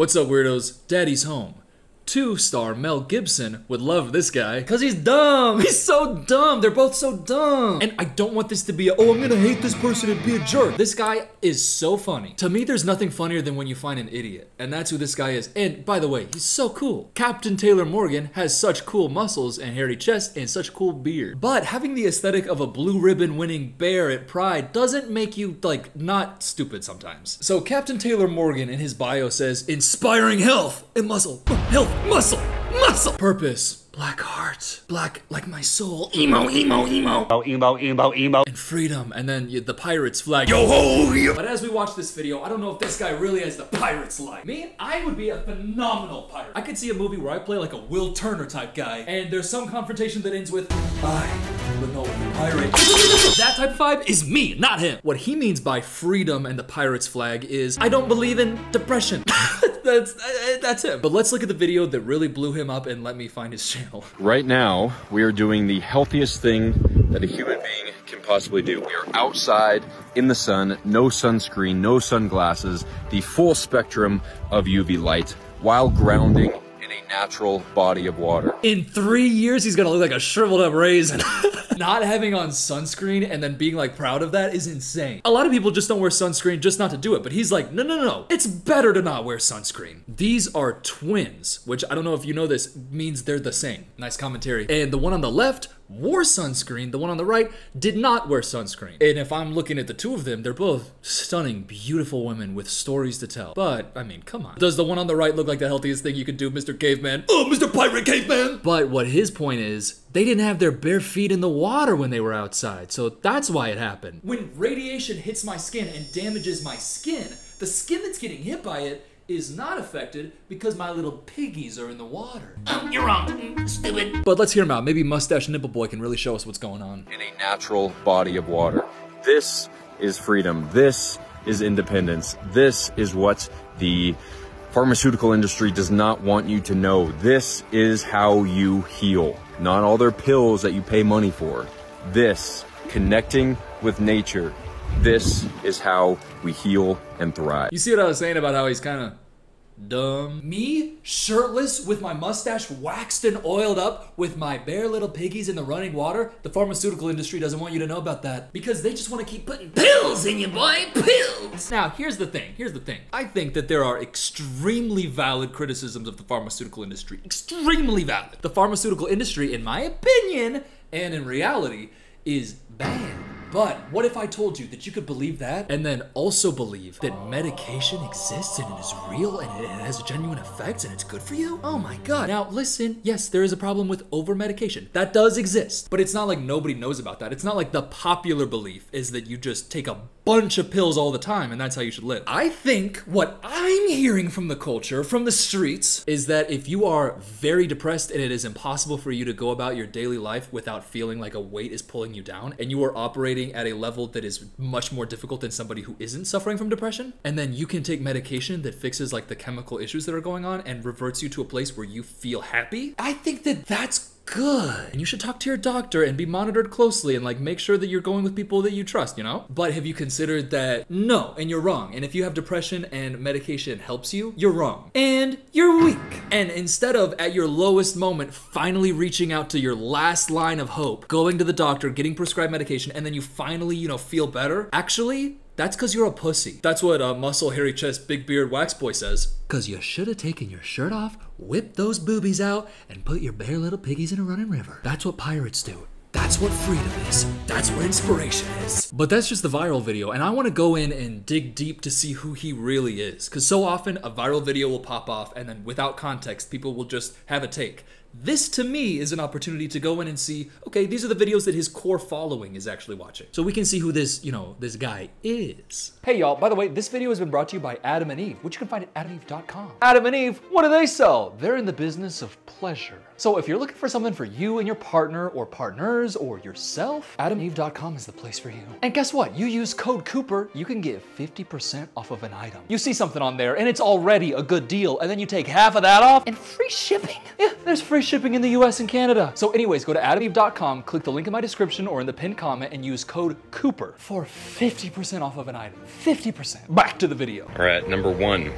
What's up, weirdos? Daddy's home. Two star Mel Gibson would love this guy because he's dumb. He's so dumb. They're both so dumb. And I don't want this to be a, oh, I'm gonna hate this person and be a jerk. This guy is so funny. To me, there's nothing funnier than when you find an idiot. And that's who this guy is. And by the way, he's so cool. Captain Taylor Morgan has such cool muscles and hairy chest and such cool beard. But having the aesthetic of a blue ribbon winning bear at Pride doesn't make you, like, not stupid sometimes. So Captain Taylor Morgan in his bio says, inspiring health and muscle. Health, muscle, muscle. Purpose. Black heart, black like my soul, emo, emo, emo, emo, emo, emo, emo. and freedom, and then you, the pirates flag, yo ho, yo. But as we watch this video, I don't know if this guy really has the pirates like. Me, I would be a phenomenal pirate. I could see a movie where I play like a Will Turner type guy, and there's some confrontation that ends with, I would know pirate. that type of vibe is me, not him. What he means by freedom and the pirates flag is, I don't believe in depression. that's uh, that's him. But let's look at the video that really blew him up and let me find his channel. Right now, we are doing the healthiest thing that a human being can possibly do. We are outside in the sun, no sunscreen, no sunglasses, the full spectrum of UV light while grounding in a natural body of water. In three years, he's gonna look like a shriveled up raisin. not having on sunscreen and then being like proud of that is insane. A lot of people just don't wear sunscreen just not to do it, but he's like, no, no, no, it's better to not wear sunscreen. These are twins, which I don't know if you know this, means they're the same. Nice commentary. And the one on the left wore sunscreen, the one on the right did not wear sunscreen. And if I'm looking at the two of them, they're both stunning, beautiful women with stories to tell. But, I mean, come on. Does the one on the right look like the healthiest thing you could do, Mr. Caveman? Oh, Mr. Pirate Caveman! But what his point is, they didn't have their bare feet in the water when they were outside, so that's why it happened. When radiation hits my skin and damages my skin, the skin that's getting hit by it is not affected because my little piggies are in the water. Um, you're wrong, stupid. But let's hear him out. Maybe Mustache Nipple Boy can really show us what's going on. In a natural body of water. This is freedom. This is independence. This is what the pharmaceutical industry does not want you to know. This is how you heal. Not all their pills that you pay money for. This, connecting with nature, this is how we heal and thrive. You see what I was saying about how he's kind of dumb? Me, shirtless, with my mustache waxed and oiled up, with my bare little piggies in the running water? The pharmaceutical industry doesn't want you to know about that because they just want to keep putting pills in you, boy. Pills! Now, here's the thing. Here's the thing. I think that there are extremely valid criticisms of the pharmaceutical industry. Extremely valid. The pharmaceutical industry, in my opinion, and in reality, is bad. But what if I told you that you could believe that and then also believe that medication exists and it is real and it has a genuine effects and it's good for you? Oh my god. Now listen, yes, there is a problem with over medication. That does exist. But it's not like nobody knows about that. It's not like the popular belief is that you just take a bunch of pills all the time and that's how you should live. I think what I'm hearing from the culture, from the streets, is that if you are very depressed and it is impossible for you to go about your daily life without feeling like a weight is pulling you down and you are operating at a level that is much more difficult than somebody who isn't suffering from depression, and then you can take medication that fixes like the chemical issues that are going on and reverts you to a place where you feel happy, I think that that's good. And you should talk to your doctor and be monitored closely and like make sure that you're going with people that you trust, you know? But have you considered that no, and you're wrong. And if you have depression and medication helps you, you're wrong. And you're weak. And instead of at your lowest moment finally reaching out to your last line of hope, going to the doctor, getting prescribed medication, and then you finally, you know, feel better, actually that's because you're a pussy. That's what a muscle, hairy chest, big beard wax boy says. Because you should have taken your shirt off, whipped those boobies out, and put your bare little piggies in a running river. That's what pirates do. That's what freedom is. That's what inspiration is. But that's just the viral video, and I want to go in and dig deep to see who he really is. Because so often a viral video will pop off, and then without context, people will just have a take. This to me is an opportunity to go in and see, okay, these are the videos that his core following is actually watching. So we can see who this, you know, this guy is. Hey y'all, by the way, this video has been brought to you by Adam and Eve, which you can find at adamandeve.com. Adam and Eve, what do they sell? They're in the business of pleasure. So if you're looking for something for you and your partner or partners or yourself, adameve.com is the place for you. And guess what? You use code Cooper, you can get 50% off of an item. You see something on there and it's already a good deal, and then you take half of that off and free shipping. Yeah, there's free shipping in the US and Canada. So anyways, go to adameve.com, click the link in my description or in the pinned comment and use code Cooper for 50% off of an item. 50%. Back to the video. All right, number one,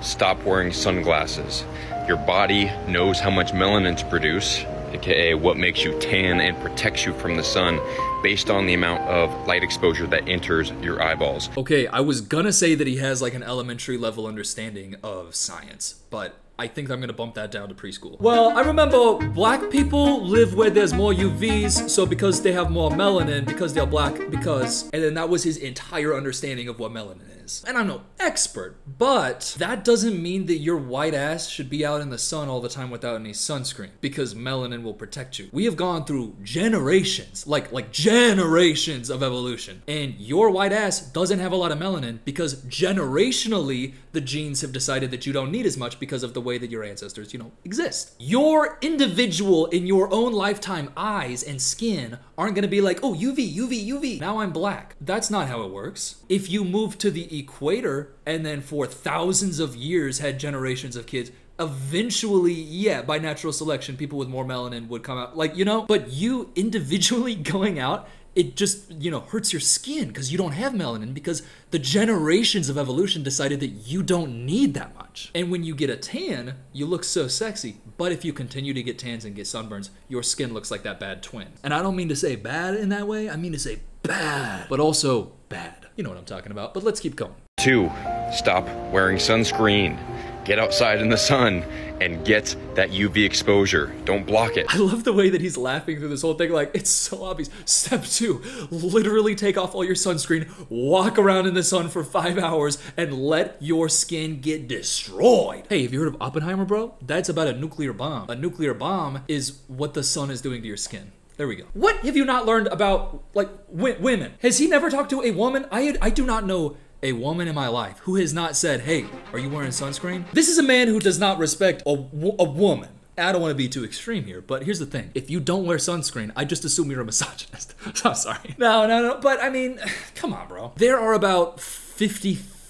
stop wearing sunglasses. Your body knows how much melanin to produce, aka what makes you tan and protects you from the sun based on the amount of light exposure that enters your eyeballs. Okay, I was gonna say that he has like an elementary level understanding of science, but I think I'm gonna bump that down to preschool. Well, I remember black people live where there's more UVs, so because they have more melanin, because they're black, because. And then that was his entire understanding of what melanin is. And I'm no expert, but that doesn't mean that your white ass should be out in the sun all the time without any sunscreen, because melanin will protect you. We have gone through generations, like like generations of evolution, and your white ass doesn't have a lot of melanin because generationally the genes have decided that you don't need as much because of the way that your ancestors, you know, exist. Your individual in your own lifetime eyes and skin aren't gonna be like, oh, UV, UV, UV, now I'm black. That's not how it works. If you move to the equator and then for thousands of years had generations of kids, eventually, yeah, by natural selection, people with more melanin would come out. Like, you know, but you individually going out it just you know hurts your skin because you don't have melanin because the generations of evolution decided that you don't need that much. And when you get a tan you look so sexy but if you continue to get tans and get sunburns your skin looks like that bad twin. And i don't mean to say bad in that way i mean to say bad but also bad. You know what i'm talking about but let's keep going. Two, stop wearing sunscreen. Get outside in the sun and get that UV exposure. Don't block it. I love the way that he's laughing through this whole thing. Like, it's so obvious. Step two, literally take off all your sunscreen, walk around in the sun for five hours, and let your skin get destroyed. Hey, have you heard of Oppenheimer, bro? That's about a nuclear bomb. A nuclear bomb is what the sun is doing to your skin. There we go. What have you not learned about, like, women? Has he never talked to a woman? I, I do not know a woman in my life who has not said, hey, are you wearing sunscreen? This is a man who does not respect a, a woman. I don't want to be too extreme here, but here's the thing. If you don't wear sunscreen, I just assume you're a misogynist. I'm sorry. No, no, no. But I mean, come on, bro. There are about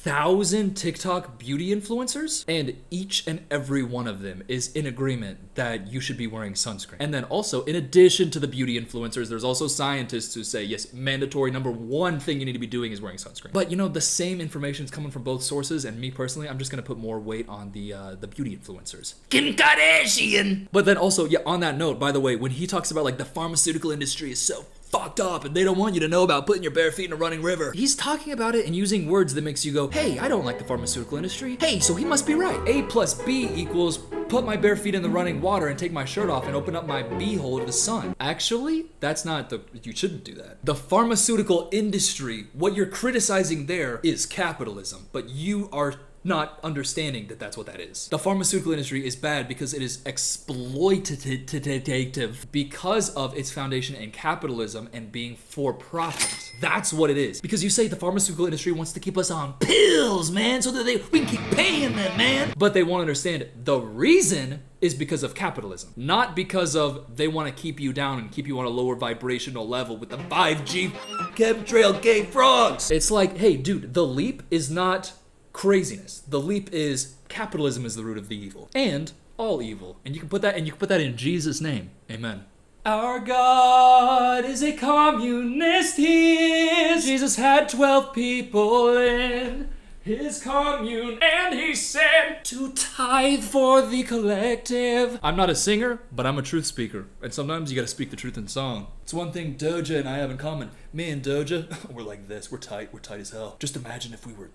50,000 TikTok beauty influencers, and each and every one of them is in agreement that you should be wearing sunscreen. And then also, in addition to the beauty influencers, there's also scientists who say, yes, mandatory number one thing you need to be doing is wearing sunscreen. But you know, the same information is coming from both sources, and me personally, I'm just gonna put more weight on the uh, the beauty influencers. Kim Kardashian. But then also, yeah, on that note, by the way, when he talks about like the pharmaceutical industry is so fucked up and they don't want you to know about putting your bare feet in a running river. He's talking about it and using words that makes you go, hey, I don't like the pharmaceutical industry. Hey, so he must be right. A plus B equals put my bare feet in the running water and take my shirt off and open up my beehole to the sun. Actually, that's not the, you shouldn't do that. The pharmaceutical industry, what you're criticizing there is capitalism, but you are not understanding that that's what that is. The pharmaceutical industry is bad because it is exploitative because of its foundation in capitalism and being for profit. That's what it is. Because you say the pharmaceutical industry wants to keep us on pills, man, so that they we can keep paying them, man. But they won't understand the reason is because of capitalism, not because of they want to keep you down and keep you on a lower vibrational level with the 5G chemtrail gay frogs. It's like, hey, dude, the leap is not craziness. The leap is capitalism is the root of the evil and all evil. And you can put that and you can put that in Jesus' name. Amen. Our God is a communist. He is. Jesus had 12 people in his commune, and he said to tithe for the collective. I'm not a singer, but I'm a truth speaker. And sometimes you gotta speak the truth in song. It's one thing Doja and I have in common. Me and Doja, we're like this. We're tight. We're tight as hell. Just imagine if we were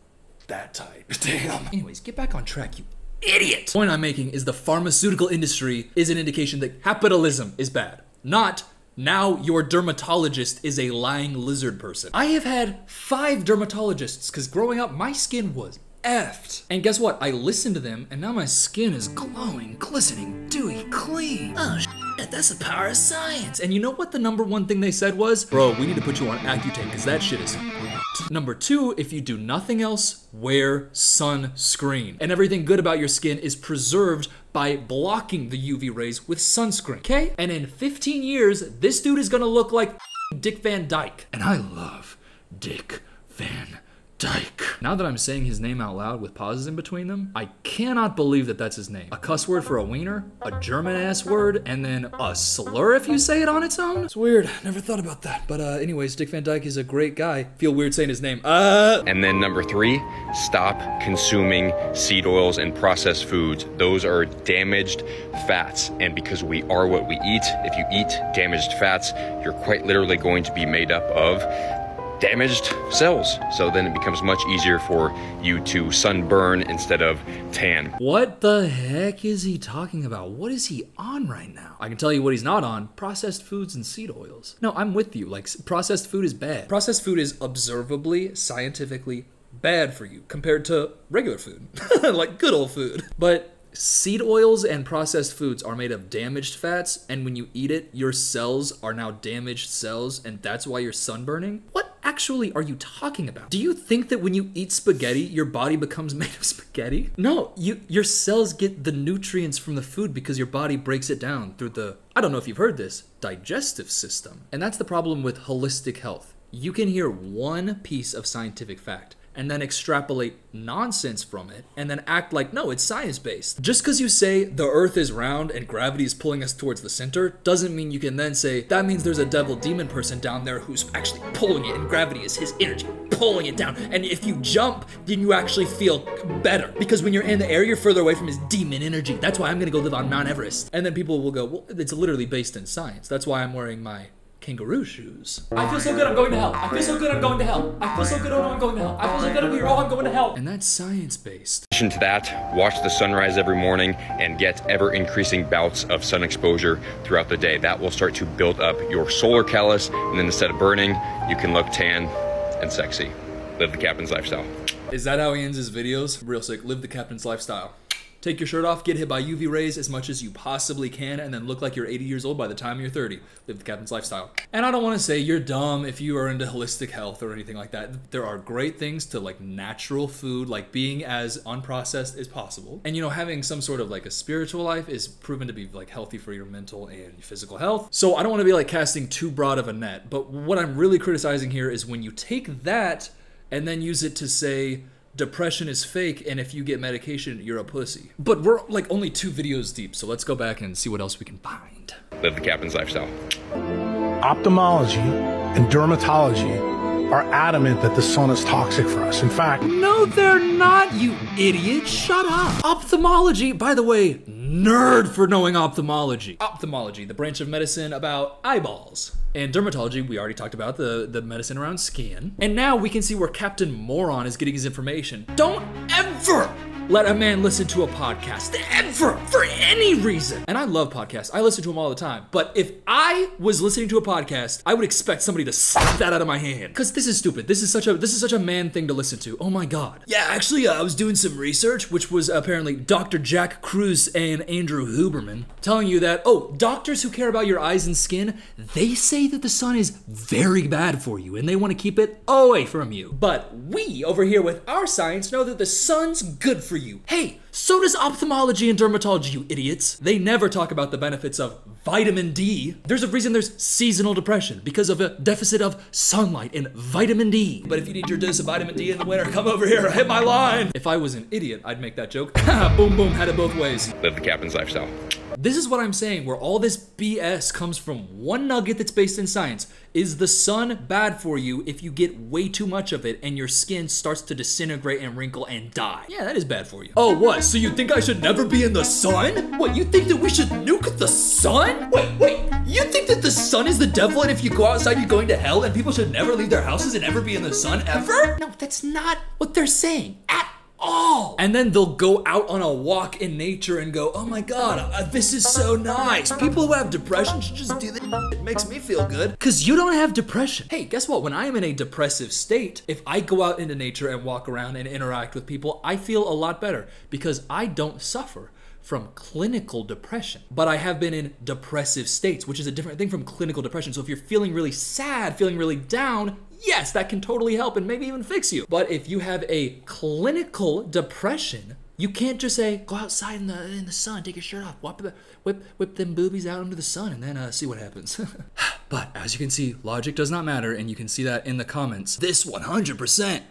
that tight. Damn. Anyways, get back on track, you idiot. The point I'm making is the pharmaceutical industry is an indication that capitalism is bad, not now your dermatologist is a lying lizard person. I have had five dermatologists because growing up my skin was effed. And guess what? I listened to them and now my skin is glowing, glistening, dewy, clean. Oh, shit, that's the power of science. And you know what the number one thing they said was? Bro, we need to put you on Accutane because that shit is Number two, if you do nothing else, wear sunscreen. And everything good about your skin is preserved by blocking the UV rays with sunscreen. Okay? And in 15 years, this dude is gonna look like Dick Van Dyke. And I love Dick Van Dyke. Now that I'm saying his name out loud with pauses in between them, I cannot believe that that's his name. A cuss word for a wiener, a German ass word, and then a slur if you say it on its own? It's weird. Never thought about that. But, uh, anyways, Dick Van Dyke is a great guy. Feel weird saying his name. Uh. And then number three, stop consuming seed oils and processed foods. Those are damaged fats. And because we are what we eat, if you eat damaged fats, you're quite literally going to be made up of damaged cells. So then it becomes much easier for you to sunburn instead of tan. What the heck is he talking about? What is he on right now? I can tell you what he's not on processed foods and seed oils. No, I'm with you. Like, processed food is bad. Processed food is observably, scientifically bad for you compared to regular food, like good old food. But Seed oils and processed foods are made of damaged fats, and when you eat it, your cells are now damaged cells, and that's why you're sunburning? What actually are you talking about? Do you think that when you eat spaghetti, your body becomes made of spaghetti? No, you your cells get the nutrients from the food because your body breaks it down through the I don't know if you've heard this, digestive system. And that's the problem with holistic health. You can hear one piece of scientific fact and then extrapolate nonsense from it and then act like no it's science based just because you say the earth is round and gravity is pulling us towards the center doesn't mean you can then say that means there's a devil demon person down there who's actually pulling it and gravity is his energy pulling it down. And if you jump then you actually feel better. Because when you're in the air you're further away from his demon energy. That's why i'm gonna go live on mount everest. And then people will go well it's literally based in science. That's why i'm wearing my kangaroo shoes. I feel so good, I'm going to hell. I feel so good, I'm going to hell. I feel so good, oh, I'm going to hell. I feel so good, I'm here, oh, I'm going to hell. And that's science based. In addition to that, watch the sunrise every morning and get ever increasing bouts of sun exposure throughout the day. That will start to build up your solar callus, and then instead of burning, you can look tan and sexy. Live the captain's lifestyle. Is that how he ends his videos? Real sick. Live the captain's lifestyle. Take your shirt off, get hit by UV rays as much as you possibly can, and then look like you're 80 years old by the time you're 30. Live the captain's lifestyle. And I don't want to say you're dumb if you are into holistic health or anything like that. There are great things to like natural food, like being as unprocessed as possible. And you know, having some sort of like a spiritual life is proven to be like healthy for your mental and physical health. So I don't want to be like casting too broad of a net, but what I'm really criticizing here is when you take that and then use it to say, depression is fake and if you get medication you're a pussy but we're like only two videos deep so let's go back and see what else we can find Live the captain's lifestyle. ophthalmology and dermatology are adamant that the sun is toxic for us. In fact, no they're not you idiot shut up ophthalmology by the way nerd for knowing ophthalmology ophthalmology the branch of medicine about eyeballs and dermatology, we already talked about the, the medicine around skin. And now we can see where Captain Moron is getting his information. Don't ever let a man listen to a podcast. Ever! For any reason. And I love podcasts. I listen to them all the time. But if I was listening to a podcast, I would expect somebody to slap that out of my hand. Cause this is stupid. This is such a this is such a man thing to listen to. Oh my god. Yeah, actually, uh, I was doing some research, which was apparently Dr. Jack Kruse and Andrew Huberman telling you that, oh, doctors who care about your eyes and skin, they say that the sun is very bad for you and they want to keep it away from you. But we over here with our science know that the sun's good for you. Hey, so does ophthalmology and dermatology, you idiots. They never talk about the benefits of vitamin D. There's a reason there's seasonal depression because of a deficit of sunlight and vitamin D. But if you need your dose of vitamin D in the winter, come over here, hit my line. If I was an idiot, I'd make that joke. boom, boom, had it both ways. Live the captain's lifestyle. This is what I'm saying, where all this BS comes from one nugget that's based in science. Is the sun bad for you if you get way too much of it and your skin starts to disintegrate and wrinkle and die? Yeah, that is bad for you. Oh, what? So you think I should never be in the sun? What, you think that we should nuke the sun? Wait, wait, you think that the sun is the devil and if you go outside you're going to hell and people should never leave their houses and ever be in the sun ever? No, that's not what they're saying at And then they'll go out on a walk in nature and go, oh my god, uh, this is so nice. People who have depression should just do this. It makes me feel good. Because you don't have depression. Hey, guess what? When I am in a depressive state, if I go out into nature and walk around and interact with people, I feel a lot better because I don't suffer from clinical depression. But I have been in depressive states, which is a different thing from clinical depression. So if you're feeling really sad, feeling really down, yes, that can totally help and maybe even fix you. But if you have a clinical depression, you can't just say go outside in the in the sun, take your shirt off, whip whip whip them boobies out into the sun, and then uh, see what happens. but as you can see, logic does not matter, and you can see that in the comments. This 100%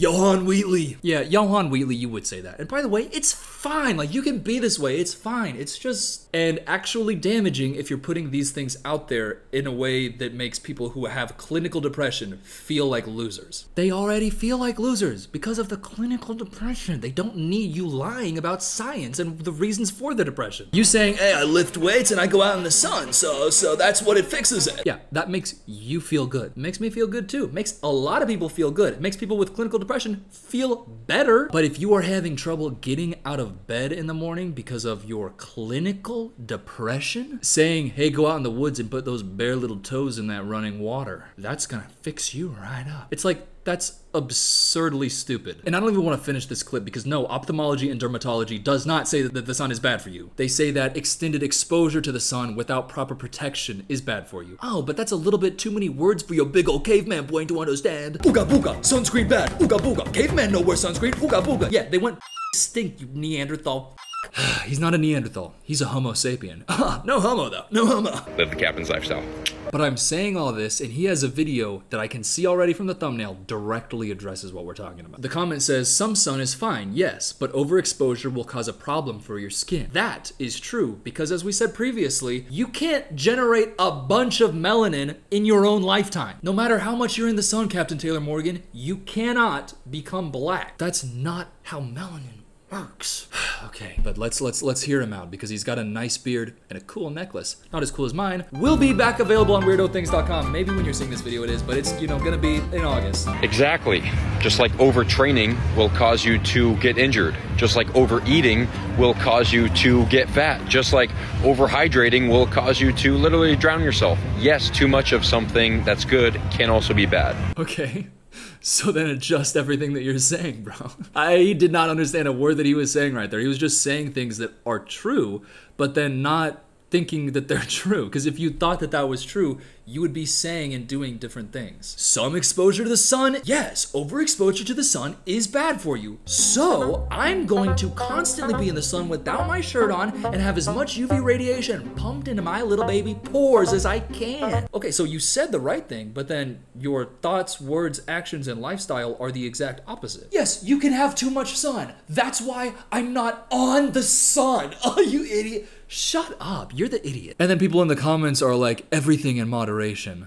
Johan Wheatley. Yeah, Johan Wheatley, you would say that. And by the way, it's fine. Like, you can be this way. It's fine. It's just, and actually damaging if you're putting these things out there in a way that makes people who have clinical depression feel like losers. They already feel like losers because of the clinical depression. They don't need you lying about science and the reasons for the depression. You saying, hey, I lift weights and I go out in the sun, so, so that's what it fixes it. Yeah, that makes you feel good. Makes me feel good too. Makes a lot of people feel good. It makes people with clinical depression feel better. But if you are having trouble getting out of bed in the morning because of your clinical depression, saying, hey, go out in the woods and put those bare little toes in that running water, that's gonna fix you right up. It's like, that's absurdly stupid. And I don't even want to finish this clip because no, ophthalmology and dermatology does not say that the sun is bad for you. They say that extended exposure to the sun without proper protection is bad for you. Oh, but that's a little bit too many words for your big old caveman brain to understand. Ooga booga, sunscreen bad. Ooga booga, caveman know where sunscreen. Ooga booga. Yeah, they went stink, you Neanderthal. He's not a Neanderthal. He's a Homo sapien. Ah, no homo though. No homo. Live the captain's lifestyle. But I'm saying all this, and he has a video that I can see already from the thumbnail directly addresses what we're talking about. The comment says, Some sun is fine, yes, but overexposure will cause a problem for your skin. That is true, because as we said previously, you can't generate a bunch of melanin in your own lifetime. No matter how much you're in the sun, Captain Taylor Morgan, you cannot become black. That's not how melanin works. okay, but let's let's let's hear him out because he's got a nice beard and a cool necklace. Not as cool as mine. Will be back available on weirdothings.com. Maybe when you're seeing this video it is, but it's you know gonna be in August. Exactly. Just like overtraining will cause you to get injured. Just like overeating will cause you to get fat. Just like overhydrating will cause you to literally drown yourself. Yes, too much of something that's good can also be bad. Okay. So then adjust everything that you're saying, bro. I did not understand a word that he was saying right there. He was just saying things that are true, but then not thinking that they're true. Because if you thought that that was true, you would be saying and doing different things. Some exposure to the sun, yes, overexposure to the sun is bad for you. So I'm going to constantly be in the sun without my shirt on and have as much UV radiation pumped into my little baby pores as I can. Okay, so you said the right thing, but then your thoughts, words, actions, and lifestyle are the exact opposite. Yes, you can have too much sun. That's why I'm not on the sun. Oh, you idiot. Shut up, you're the idiot. And then people in the comments are like, everything in moderation.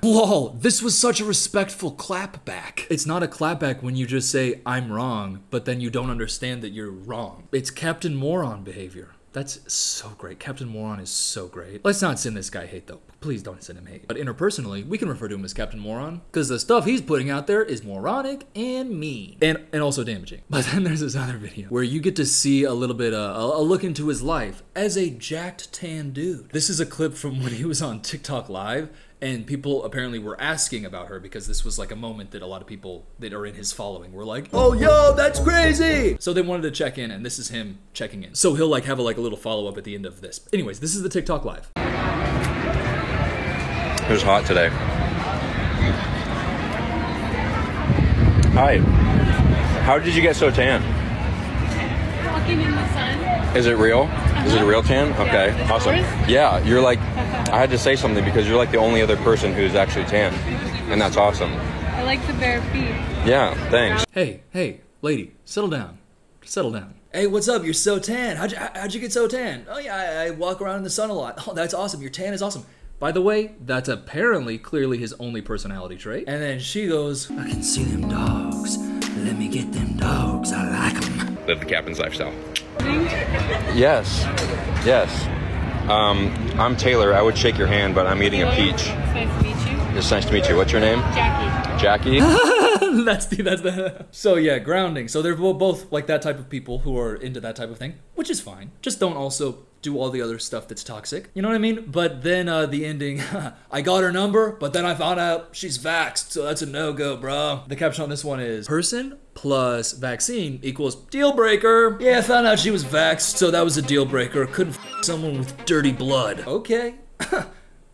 Lol, this was such a respectful clapback. It's not a clapback when you just say, I'm wrong, but then you don't understand that you're wrong. It's Captain Moron behavior. That's so great. Captain Moron is so great. Let's not send this guy hate though. Please don't send him hate. But interpersonally, we can refer to him as Captain Moron because the stuff he's putting out there is moronic and mean and and also damaging. But then there's this other video where you get to see a little bit uh, a, a look into his life as a jacked tan dude. This is a clip from when he was on TikTok live and people apparently were asking about her because this was like a moment that a lot of people that are in his following were like, "Oh, yo, that's crazy!" So they wanted to check in, and this is him checking in. So he'll like have a, like a little follow up at the end of this. Anyways, this is the TikTok live. It was hot today. Hi. How did you get so tan? Walking in the sun. Is it real? Is it a real tan? Okay, Is it awesome. yours? Yeah, you're like, I had to say something because you're like the only other person who's actually tan, and that's awesome. I like the bare feet. Yeah, thanks. Hey, hey, lady, settle down. Settle down. Hey, what's up? You're so tan. How'd you, how'd you get so tan? Oh, yeah, I, I walk around in the sun a lot. Oh, that's awesome. Your tan is awesome. By the way, that's apparently clearly his only personality trait. And then she goes, I can see them dogs. Let me get them dogs. I like them. Live the captain's lifestyle. Yes, yes. Um, I'm Taylor. I would shake your hand, but I'm eating a peach. It's nice to meet you. It's nice to meet you. What's your name? Jackie. Jackie. that's the that's the so yeah grounding so they're both like that type of people who are into that type of thing which is fine just don't also do all the other stuff that's toxic. You know what i mean? But then uh the ending i got her number but then i found out she's vaxxed so that's a no-go bro. The caption on this one is person plus vaccine equals deal breaker. Yeah i found out she was vaxxed so that was a deal breaker. Couldn't someone with dirty blood. Okay.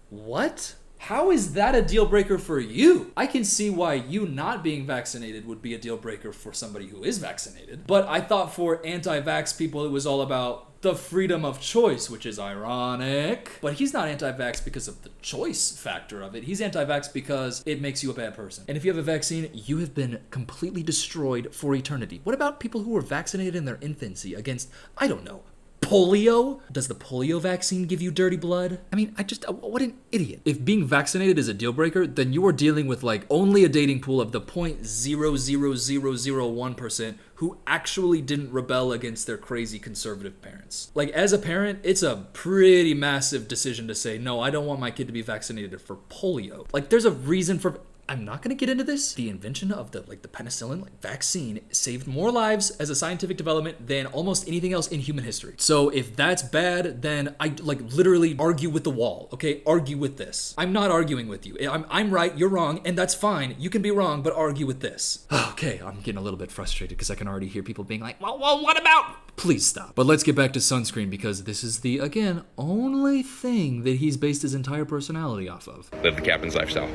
What? How is that a deal breaker for you? I can see why you not being vaccinated would be a deal breaker for somebody who is vaccinated. But I thought for anti vax people, it was all about the freedom of choice, which is ironic. But he's not anti vax because of the choice factor of it. He's anti vax because it makes you a bad person. And if you have a vaccine, you have been completely destroyed for eternity. What about people who were vaccinated in their infancy against, I don't know, polio? Does the polio vaccine give you dirty blood? I mean, I just, uh, what an idiot. If being vaccinated is a deal breaker, then you are dealing with like only a dating pool of the 0.00001% who actually didn't rebel against their crazy conservative parents. Like, as a parent, it's a pretty massive decision to say, no, I don't want my kid to be vaccinated for polio. Like, there's a reason for I'm not going to get into this. The invention of the like the penicillin like vaccine saved more lives as a scientific development than almost anything else in human history. So if that's bad, then I like literally argue with the wall. Okay, argue with this. I'm not arguing with you. I'm I'm right, you're wrong, and that's fine. You can be wrong, but argue with this. Okay, I'm getting a little bit frustrated because I can already hear people being like, "Well, well, what about?" Please stop. But let's get back to sunscreen because this is the again only thing that he's based his entire personality off of. Live the captain's lifestyle.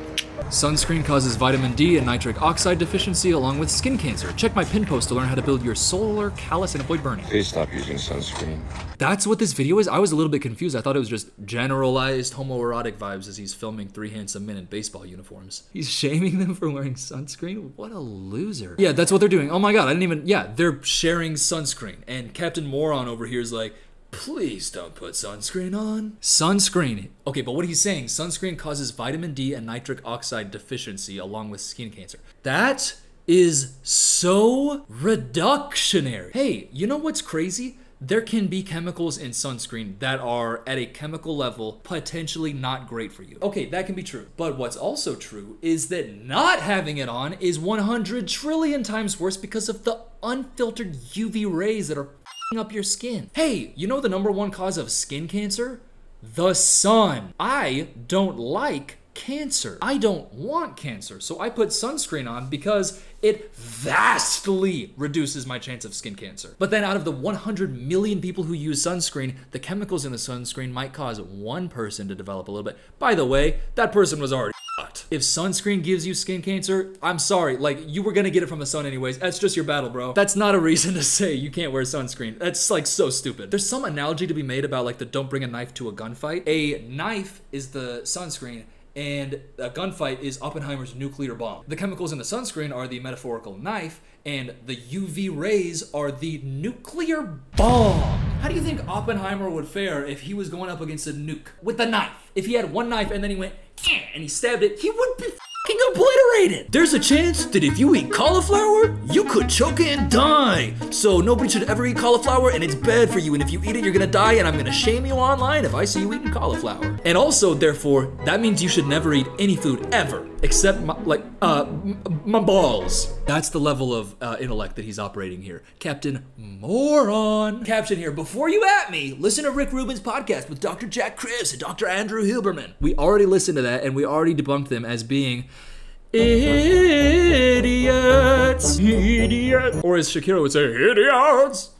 Sunscreen causes vitamin D and nitric oxide deficiency along with skin cancer. Check my pin post to learn how to build your solar callus and avoid burning. Please stop using sunscreen. That's what this video is. I was a little bit confused. I thought it was just generalized homoerotic vibes as he's filming three handsome men in baseball uniforms. He's shaming them for wearing sunscreen? What a loser. Yeah, that's what they're doing. Oh my god, I didn't even. Yeah, they're sharing sunscreen. And Captain Moron over here is like, Please don't put sunscreen on. Sunscreen. Okay, but what he's saying, sunscreen causes vitamin D and nitric oxide deficiency along with skin cancer. That is so reductionary. Hey, you know what's crazy? There can be chemicals in sunscreen that are at a chemical level potentially not great for you. Okay, that can be true. But what's also true is that not having it on is 100 trillion times worse because of the unfiltered UV rays that are up your skin. Hey, you know the number one cause of skin cancer? The sun. I don't like cancer. I don't want cancer. So I put sunscreen on because it vastly reduces my chance of skin cancer. But then out of the 100 million people who use sunscreen, the chemicals in the sunscreen might cause one person to develop a little bit. By the way, that person was already fucked. If sunscreen gives you skin cancer, I'm sorry. Like, you were gonna get it from the sun anyways. That's just your battle, bro. That's not a reason to say you can't wear sunscreen. That's like so stupid. There's some analogy to be made about like the don't bring a knife to a gunfight. A knife is the sunscreen and a gunfight is Oppenheimer's nuclear bomb. The chemicals in the sunscreen are the metaphorical knife, and the UV rays are the nuclear bomb. How do you think Oppenheimer would fare if he was going up against a nuke with a knife? If he had one knife and then he went and he stabbed it, he would be obliterated. There's a chance that if you eat cauliflower, you could choke and die. So nobody should ever eat cauliflower, and it's bad for you. And if you eat it, you're gonna die. And I'm gonna shame you online if I see you eating cauliflower. And also, therefore, that means you should never eat any food ever, except my, like uh m- my balls. That's the level of uh, intellect that he's operating here, Captain Moron. Caption here: Before you at me, listen to Rick Rubin's podcast with Dr. Jack Kruse and Dr. Andrew Huberman. We already listened to that, and we already debunked them as being idiots. Idiot. Or as Shakira would say, idiots.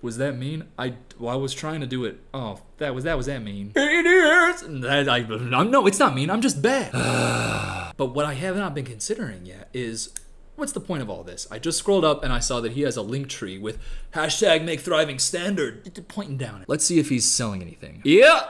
Was that mean? I, well, I was trying to do it. Oh, that was that was that mean? Idiots. That, I, I'm, no, it's not mean. I'm just bad. but what I have not been considering yet is what's the point of all this? I just scrolled up and I saw that he has a link tree with hashtag make thriving standard pointing down. Let's see if he's selling anything. Yeah.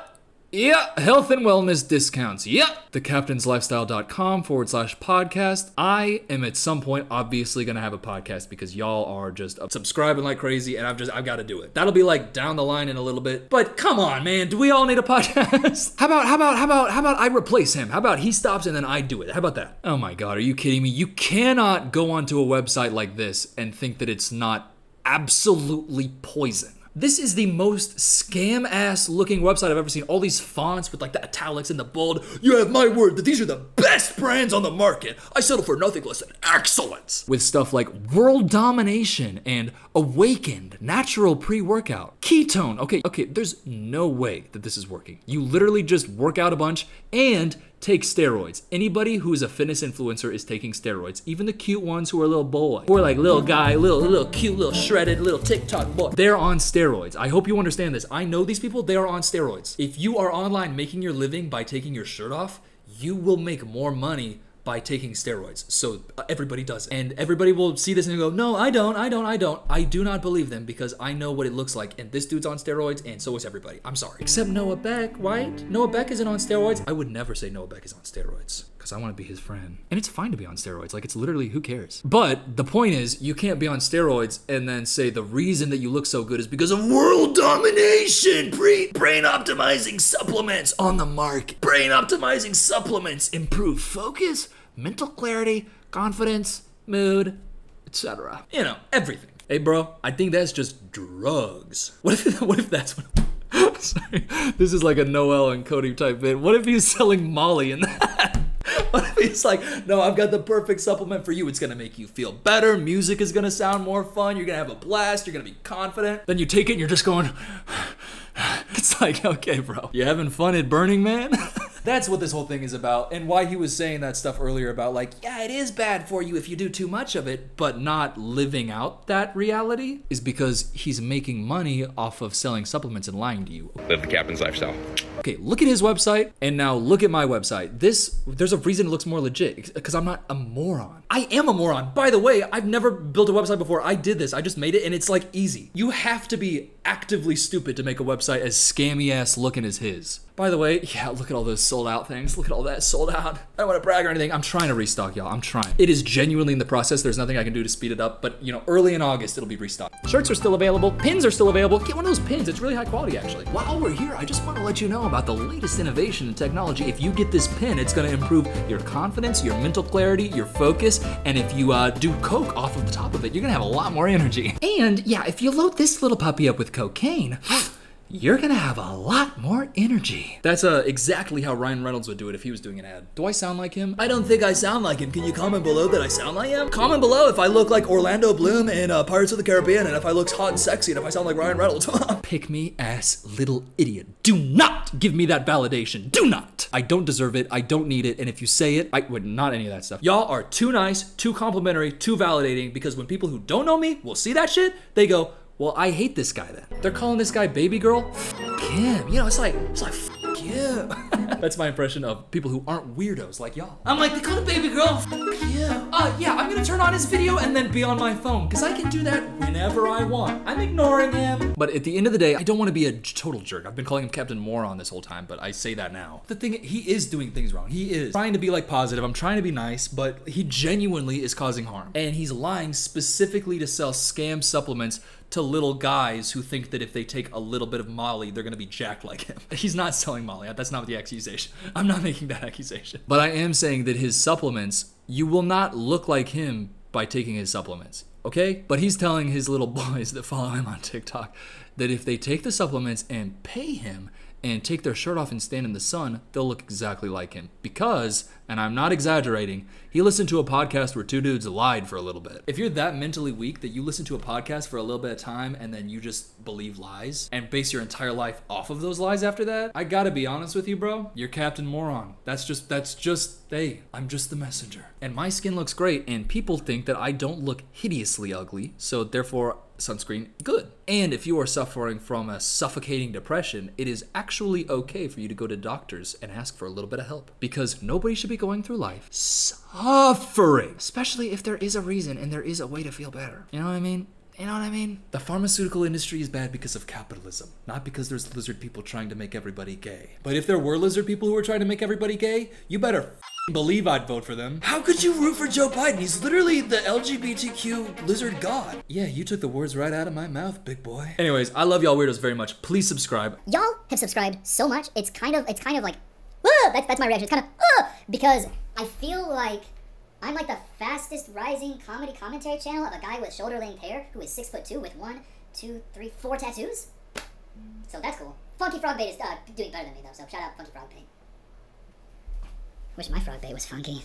Yeah, health and wellness discounts. Yep. TheCaptainsLifestyle.com forward slash podcast. I am at some point obviously gonna have a podcast because y'all are just subscribing like crazy, and I've just I've got to do it. That'll be like down the line in a little bit. But come on, man, do we all need a podcast? how about how about how about how about I replace him? How about he stops and then I do it? How about that? Oh my god, are you kidding me? You cannot go onto a website like this and think that it's not absolutely poison. This is the most scam ass looking website I've ever seen. All these fonts with like the italics and the bold. You have my word that these are the best brands on the market. I settle for nothing less than excellence. With stuff like world domination and awakened, natural pre workout, ketone. Okay, okay, there's no way that this is working. You literally just work out a bunch and take steroids. Anybody who's a fitness influencer is taking steroids. Even the cute ones who are little boy, are like little guy, little little cute, little shredded, little TikTok boy. They're on steroids. I hope you understand this. I know these people. They are on steroids. If you are online making your living by taking your shirt off, you will make more money by taking steroids. So uh, everybody does it. And everybody will see this and go, no, I don't, I don't, I don't. I do not believe them because I know what it looks like. And this dude's on steroids and so is everybody. I'm sorry. Except Noah Beck, right? Noah Beck isn't on steroids. I would never say Noah Beck is on steroids because I want to be his friend. And it's fine to be on steroids. Like, it's literally, who cares? But the point is, you can't be on steroids and then say the reason that you look so good is because of world domination. Pre- brain optimizing supplements on the market. Brain optimizing supplements improve focus, mental clarity, confidence, mood, etc. You know, everything. Hey, bro, I think that's just drugs. What if, what if that's what. Sorry, this is like a Noel and Cody type bit. What if he's selling Molly in that? He's like, no, I've got the perfect supplement for you. It's gonna make you feel better. Music is gonna sound more fun. You're gonna have a blast. You're gonna be confident. Then you take it and you're just going, it's like, okay, bro, you having fun at Burning Man? That's what this whole thing is about, and why he was saying that stuff earlier about, like, yeah, it is bad for you if you do too much of it, but not living out that reality is because he's making money off of selling supplements and lying to you. Live the captain's lifestyle. Okay, look at his website and now look at my website. This, there's a reason it looks more legit because I'm not a moron. I am a moron. By the way, I've never built a website before. I did this. I just made it and it's like easy. You have to be actively stupid to make a website as scammy ass looking as his. By the way, yeah, look at all those sold out things. Look at all that sold out. I don't want to brag or anything. I'm trying to restock, y'all. I'm trying. It is genuinely in the process. There's nothing I can do to speed it up, but you know, early in August, it'll be restocked. Shirts are still available. Pins are still available. Get one of those pins. It's really high quality, actually. While we're here, I just want to let you know about the latest innovation in technology. If you get this pin, it's going to improve your confidence, your mental clarity, your focus, and if you uh, do coke off of the top of it, you're going to have a lot more energy. And yeah, if you load this little puppy up with cocaine, you're gonna have a lot more energy. That's uh, exactly how Ryan Reynolds would do it if he was doing an ad. Do I sound like him? I don't think I sound like him. Can you comment below that I sound like him? Comment below if I look like Orlando Bloom in uh, Pirates of the Caribbean and if I look hot and sexy and if I sound like Ryan Reynolds. Pick me ass little idiot. Do not give me that validation. Do not. I don't deserve it. I don't need it. And if you say it, I would not any of that stuff. Y'all are too nice, too complimentary, too validating because when people who don't know me will see that shit, they go, well, I hate this guy then. They're calling this guy baby girl. Fuck him. You know, it's like, it's like, fuck you. That's my impression of people who aren't weirdos like y'all. I'm like, they call it baby girl. Fuck you. Uh, yeah, I'm gonna turn on his video and then be on my phone because I can do that whenever I want. I'm ignoring him. But at the end of the day, I don't want to be a total jerk. I've been calling him Captain Moron this whole time, but I say that now. The thing, he is doing things wrong. He is trying to be like positive. I'm trying to be nice, but he genuinely is causing harm. And he's lying specifically to sell scam supplements to little guys who think that if they take a little bit of Molly, they're gonna be jacked like him. He's not selling Molly. That's not the accusation. I'm not making that accusation. But I am saying that his supplements, you will not look like him by taking his supplements. Okay? But he's telling his little boys that follow him on TikTok that if they take the supplements and pay him and take their shirt off and stand in the sun, they'll look exactly like him. Because, and I'm not exaggerating, he listened to a podcast where two dudes lied for a little bit. If you're that mentally weak that you listen to a podcast for a little bit of time and then you just believe lies and base your entire life off of those lies after that, I gotta be honest with you, bro. You're Captain Moron. That's just, that's just, hey, I'm just the messenger. And my skin looks great, and people think that I don't look hideously ugly, so therefore, sunscreen good. And if you are suffering from a suffocating depression, it is actually okay for you to go to doctors and ask for a little bit of help because nobody should be going through life suffering, especially if there is a reason and there is a way to feel better. You know what I mean? You know what I mean? The pharmaceutical industry is bad because of capitalism, not because there's lizard people trying to make everybody gay. But if there were lizard people who were trying to make everybody gay, you better believe I'd vote for them. How could you root for Joe Biden? He's literally the LGBTQ lizard god. Yeah, you took the words right out of my mouth, big boy. Anyways, I love y'all weirdos very much. Please subscribe. y'all have subscribed so much it's kind of it's kind of like ah, that's, that's my reaction. It's kind of ah, because i feel like i'm like the fastest rising comedy commentary channel of a guy with shoulder length hair who is six foot two with one two three four tattoos. So that's cool. Funky frog bait is uh, doing better than me though so shout out funky frog bait wish my frog bait was funky